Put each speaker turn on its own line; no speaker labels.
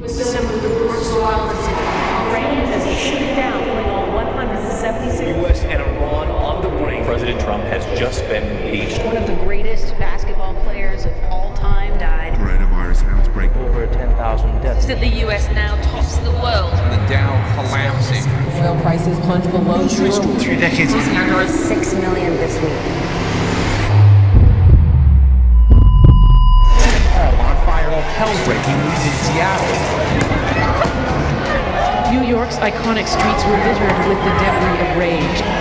was some of the worst violence in
Ukraine has shut it down, putting all 176.
U.S. and Iran on the brink.
President Trump has just been impeached.
One of the greatest basketball players of all time died.
Coronavirus outbreak.
Over 10,000 deaths.
That the U.S. now tops the world.
The Dow collapsing.
Oil prices plunged below zero.
Three decades.
Losing under six million
fire. Hell breaking news in Seattle.
New York's iconic streets were littered with the debris of rage.